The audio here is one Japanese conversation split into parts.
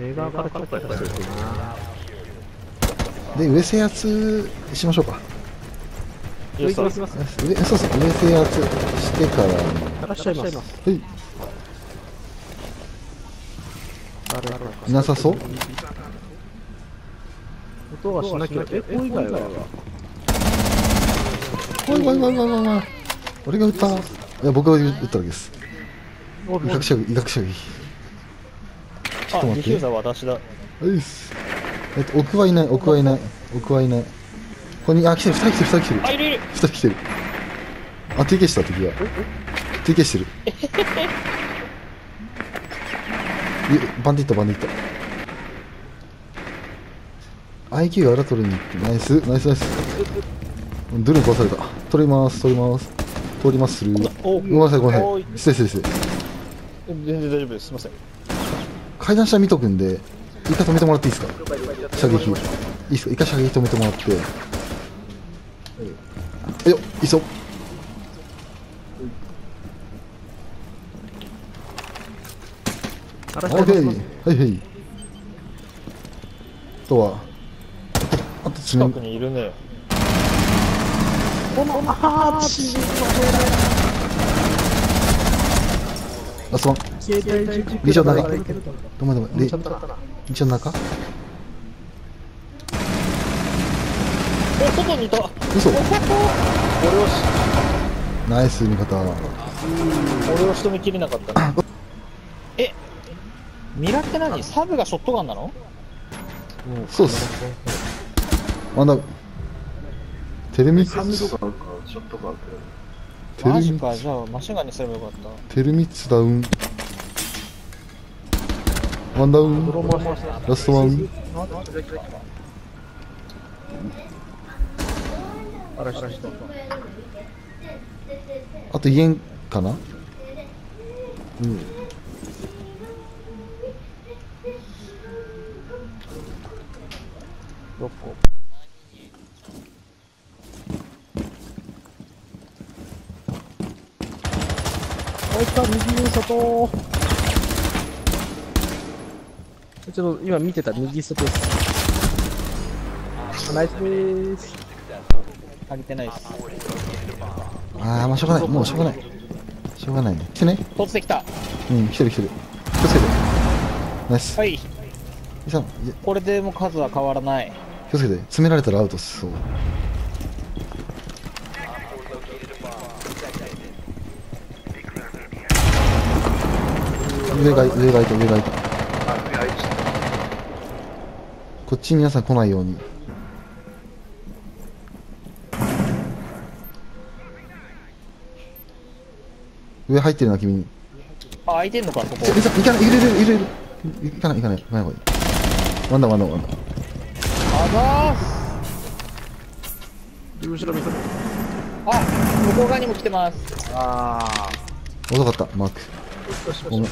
映画からちょっとやったりするなで上制圧しましょうか。上行きます上そう。そう上制圧してから。にいらっしゃいますはい。いなさそう？音はしなきゃ。えこう以外は。おいおいおいおいおいおい。俺が撃った。いや僕が撃ったわけです。威嚇射撃威嚇射撃ちょっとあ、待って。ディフューザーは私だ。っす。えっと奥はいない奥はいない。奥はいない。ここにあ来てる2人来てる2人来てる。あ、いるいる。2人来てる。あ TK した敵が。TK してる。いバンディットバンディット IQ が裏取りに行ってナイスナイスナイス。ドゥルン壊された。取ります取ります。通ります。るおごめんなさいごめんなさい。失礼失礼失礼。全然大丈夫です。すみません。階段下見とくんでイカ止めてもらっていいですか？射撃。いいですか？イカ射撃止めてもらって。えよいいぞあらっオッケーはいはいあとは。あと爪近くにいるね。ラストワンリーチョン中どまどまリリーチョン中お、外にいた。嘘俺をし、ナイス味方俺を仕留めきれなかった。ね。え、ミラって何サブがショットガンなのそうっすワンダウンテレミテルミマジか、じゃあマシンガンにすればよかった。テルミッツダウンワンダウンラストワンあらっしゃいあと家かなうん6個。あいつは右に外ちょっと今見てた右外です。あナイスです足りてないです。ああまあしょうがない。もうしょうがない。しょうがないね。来てね。突ってきた。うん来てる来てる。気をつけて。ナイス。はい。これでも数は変わらない。気をつけて。詰められたらアウトっす。そう。上が上がいた上がいたこっち皆さん来ないように。上入ってるな君あ、開いてんのか、そこ。行かないいるいるいるいる。行かない行かない。行かない。方がいいワンダワンダワンダあざー後ろ見せてあ、向こう側にも来てます。ああ遅かったマーク。ごめん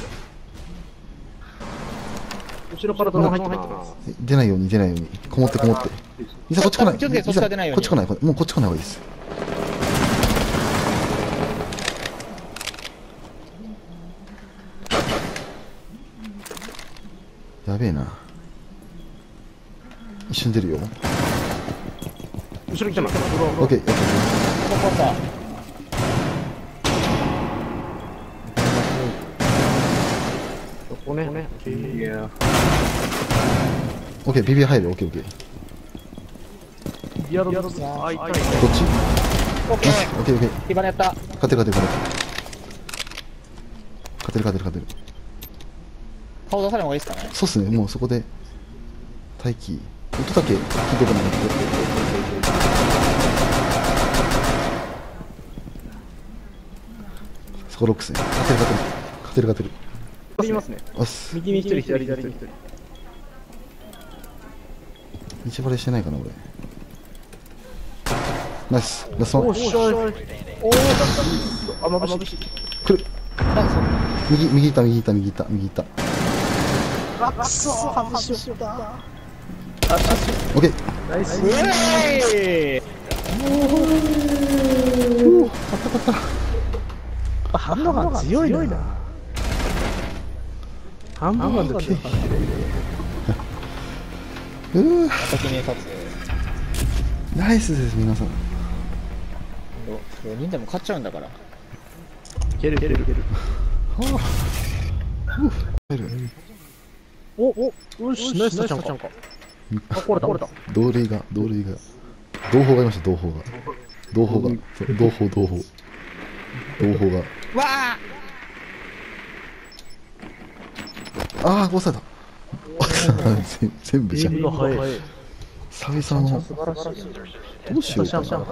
後ろからドラマ入ってます出ないように出ないように。こもってこもって。こっち来ない。気をつけてそっちないように。こっち来ない。もうこっち来ない方がいいです。やべえな。一瞬出るよ。後ろ来オッケーオッケービビ入るオッケーオッケーリアルあいたいどっちオッケー。オッケーオッケー火花やった。勝てる勝てる勝てる勝てる勝てる勝てる顔出さない方がいいですかね。そうっすねもうそこで待機音だけ聞いてこないとそこロックっすね勝てる勝てる勝てる勝てるいますね。右に一人左に一人。道バレしてないかな俺ナイス。ラストワン。おっしゃい。おおあまぶし右右行った右行った右行った右行ったあくそ外しよったあオッケーナイスうえー反応が強いな半分までうー先に立つ。ナイスです皆さん。4人でも勝っちゃうんだから。いけるいけるいける。入るお、お、よし、ナイスタちゃんか。あ、これだ、これだ。同類が同類が。同胞がいました同胞が。同胞が。同胞同胞。同胞が。わあああ、誤差だ。全 全部じゃん。が早い。久々の、素晴らしい。どうしようかな。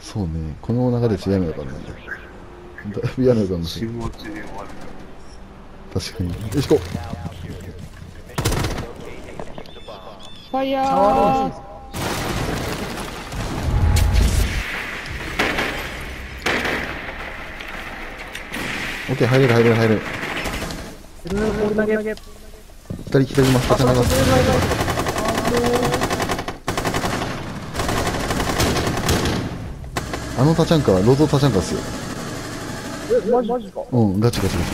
そうね、この流れ違いだからね。だいぶ嫌な予感がする。確かに。よしこ。ファイヤーオッケー、入れる入れる入れる。投げ投げ。左、左にます。左。あのタチャンカはロードタチャンカっすよ。え、マジマジか？うん、ガチガチガチ。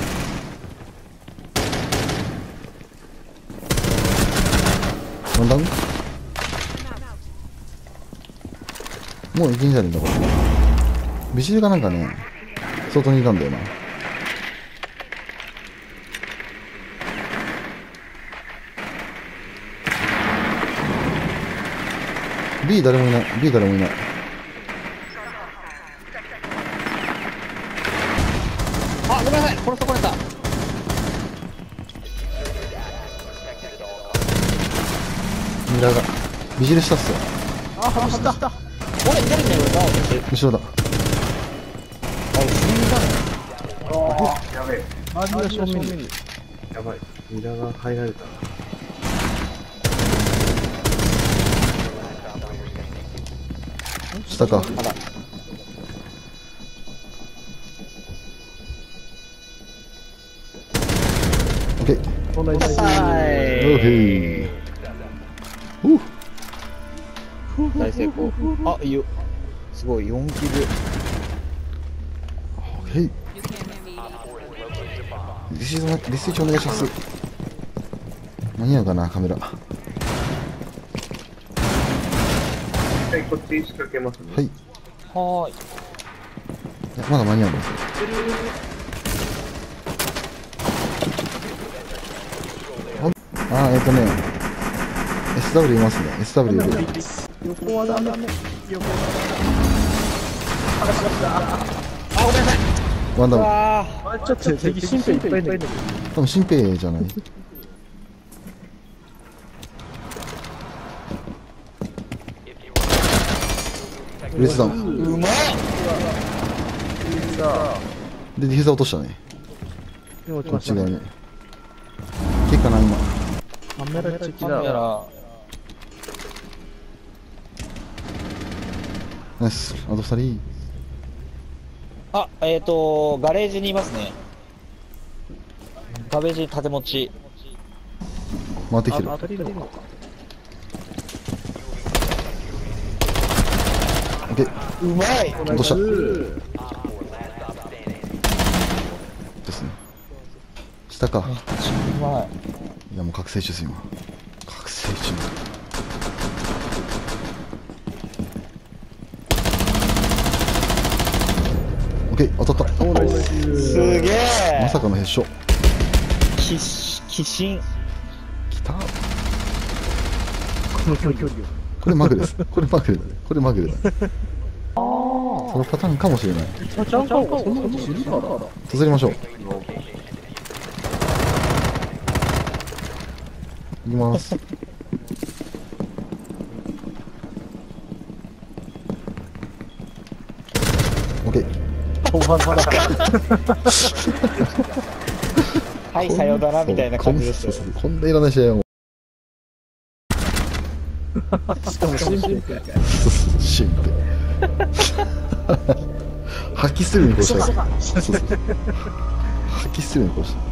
ワンダウンもういけんじゃねえんだ、これ。ビシリか？なんか？ね、外にいたんだよな。B 誰もいない。B 誰もいない。あ、ごめんなさい殺されたミラーが。ビジレしたっすよ。あ、外した。後ろだ。あれ死んだのマジが正面に。やばい。ミラが入られた。下か。オッケー。オーはいヘイ。う大成功あいいよすごい4キルヘイ。リシート、リシートお願いします。間に合うかな、カメラ。ははい、こっち仕掛けますね。い。いはーいやまだ間に合うんですよ。あー、えっ、とね、SW いますね。SW いる。横はダメ。横はあごめんなさいワンダウン。あダメ。あ、ちょっと敵新兵いっぱいいる。多分新兵じゃない？レスダウン。ーうまいで、ディフューザー落としたね。こっち側に。結果な、今。カメラチェキカメだ。ラナイス。あと二人。あえっ、ー、とガレージにいますねガベージ縦持ち回ってきてるあ、。当たりのか。オッケー。うまい落とした？うですね。下か。うまいいや、もう覚醒中です、今。覚醒中。オッケー、当たった。すげえまさかのヘッショ。き鬼神きた。この距離を。これマグです。これマグだね。これマグだね。そのパターンかもしれない。タちゃんかそんなこと知るから。とりましょう。いきます。オッケー。はいさよならみたいな感じですこんないらない試合を。しかも新兵か。そうそうシンって。発揮するにこうしたい。そうそう。発揮するにこうしたい。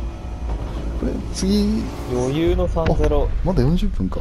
これ、次、余裕の3-0まだ40分か。